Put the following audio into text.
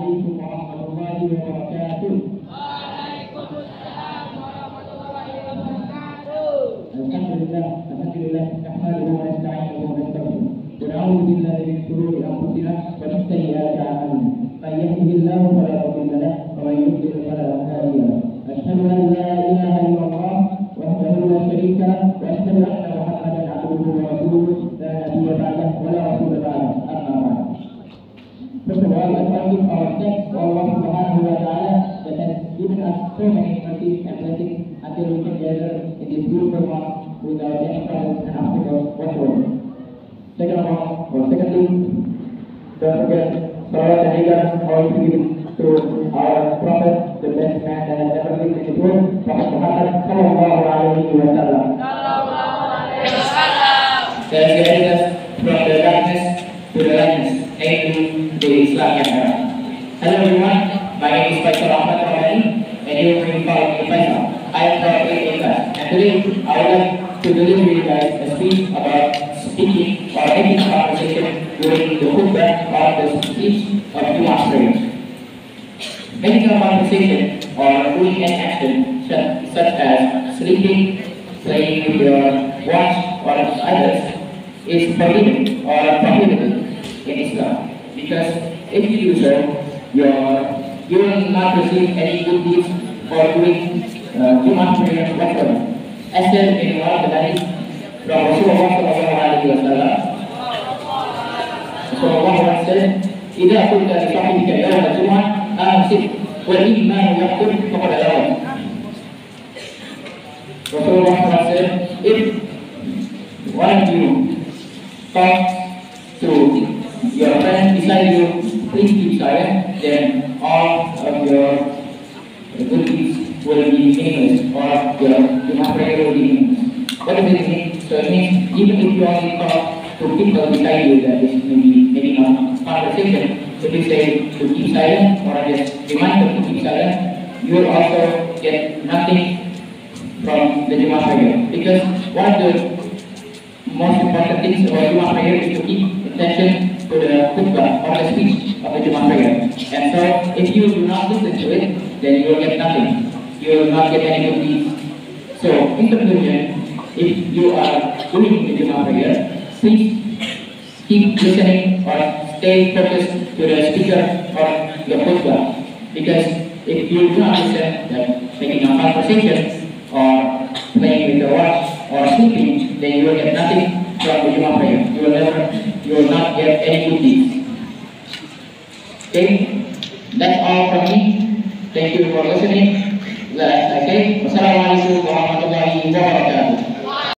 عليكم ورحمة الله وبركاته الحمد لله الحمد لله نحمده ونستعينه ونستغفره ونعوذ بالله من شرور انفسنا ومن سيئات اعمالنا من يهده الله فلا مضل له ومن First of all, let's to Allah subhanahu wa ta'ala that has given us so many mercies and blessings until we can gather in this beautiful mosque without any troubles and obstacles whatsoever. Second of all, or secondly, don't forget Salat and Igas all to give to our Prophet, the best man that has ever lived in this world, Prophet Muhammad sallallahu alayhi wa the Islamic era. Hello everyone, my name is Faisal Ahmad Rahmani and you will following me Faisal. I am from 8 class and today I would like to deliver you guys a speech about speaking or making conversation during the khutbah or the speech of Jummah prayer. Making a conversation or doing an action such, such as sleeping, playing with your watch or others is forbidden or prohibited in Islam. Because if you do so, your, you will not receive any good deeds for doing uh, Jummah prayer whatsoever. As said in one of the hadith from Rasulullah sallallahu alaihi wasallam, Rasulullah once said, إذا قلت لصاحبك يوم الجمعة أمسك والإيمان يقتل فقد ألوت. Rasulullah once said, if one of you talks to your friend beside you, please keep silent, then all of your good deeds will be meaningless or your Jummah prayer will be meaningless. What does it mean? So it means even if you only talk to people beside you that is maybe maybe not conversation, if you say to keep silent or just remind them to keep silent, you will also get nothing from the Jummah prayer. Because one of the most important things about Jummah prayer is to keep attention to the khutbah or the speech of the Jummah prayer. And so, if you do not listen to it, then you will get nothing. You will not get any good deeds. So, in conclusion, if you are doing the Jummah prayer, please keep listening or stay focused to the speaker or the khutbah. Because if you do not listen, then making a conversation or playing with your watch or sleeping, then you will any cookies. Okay, that's all from me. Thank you for listening. Like I say, Wassalamualaikum warahmatullahi wabarakatuh.